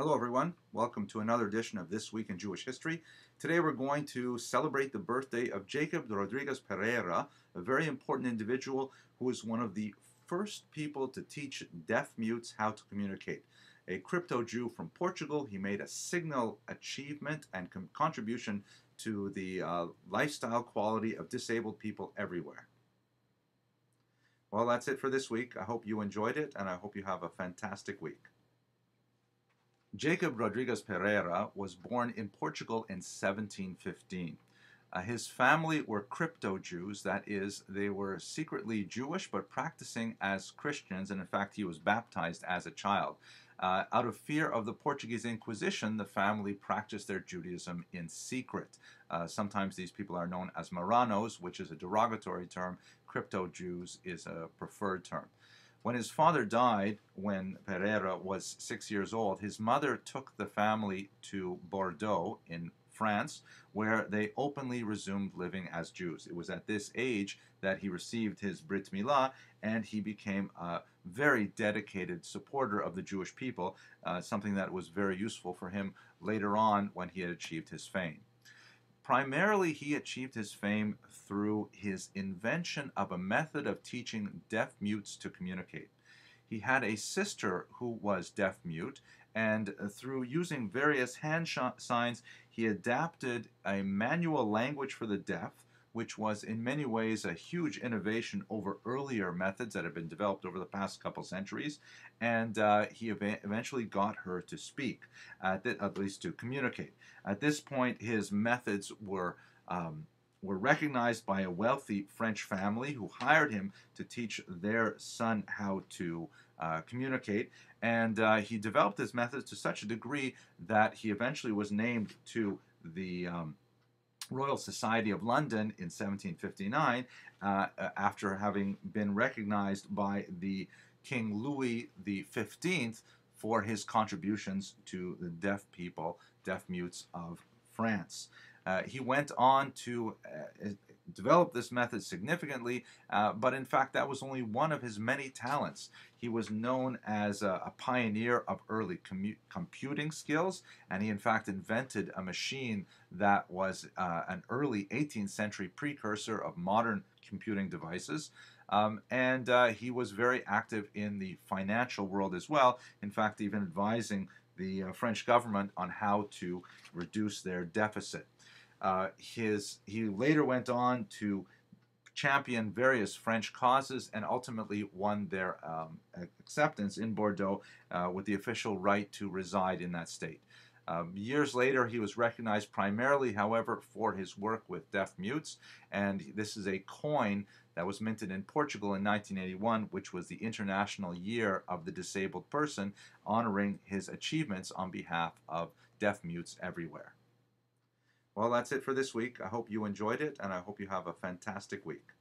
Hello, everyone. Welcome to another edition of This Week in Jewish History. Today, we're going to celebrate the birthday of Jacob Rodriguez Pereira, a very important individual who was one of the first people to teach deaf mutes how to communicate. A crypto Jew from Portugal, he made a signal achievement and contribution to the uh, lifestyle quality of disabled people everywhere. Well, that's it for this week. I hope you enjoyed it, and I hope you have a fantastic week. Jacob Rodriguez Pereira was born in Portugal in 1715. Uh, his family were crypto Jews, that is, they were secretly Jewish but practicing as Christians, and in fact, he was baptized as a child. Uh, out of fear of the Portuguese Inquisition, the family practiced their Judaism in secret. Uh, sometimes these people are known as Marranos, which is a derogatory term. Crypto Jews is a preferred term. When his father died, when Pereira was six years old, his mother took the family to Bordeaux in France, where they openly resumed living as Jews. It was at this age that he received his Brit Milah, and he became a very dedicated supporter of the Jewish people, uh, something that was very useful for him later on when he had achieved his fame. Primarily, he achieved his fame through his invention of a method of teaching deaf mutes to communicate. He had a sister who was deaf mute, and through using various hand signs, he adapted a manual language for the deaf which was in many ways a huge innovation over earlier methods that had been developed over the past couple centuries. And uh, he ev eventually got her to speak, at, at, least to communicate. At this point, his methods were. Um, were recognized by a wealthy French family who hired him to teach their son how to uh, communicate. And uh, he developed his methods to such a degree that he eventually was named to the um, Royal Society of London in 1759 uh, after having been recognized by the King Louis XV for his contributions to the deaf people, deaf mutes of France. Uh, he went on to uh, developed this method significantly, uh, but in fact, that was only one of his many talents. He was known as a, a pioneer of early computing skills, and he, in fact, invented a machine that was uh, an early 18th century precursor of modern computing devices. Um, and uh, he was very active in the financial world as well, in fact, even advising the uh, French government on how to reduce their deficit. Uh, his he later went on to champion various French causes and ultimately won their um, acceptance in Bordeaux uh, with the official right to reside in that state. Um, years later, he was recognized primarily, however, for his work with deaf mutes, and this is a coin that was minted in Portugal in 1981, which was the International Year of the Disabled Person, honoring his achievements on behalf of deaf mutes everywhere. Well, that's it for this week. I hope you enjoyed it, and I hope you have a fantastic week.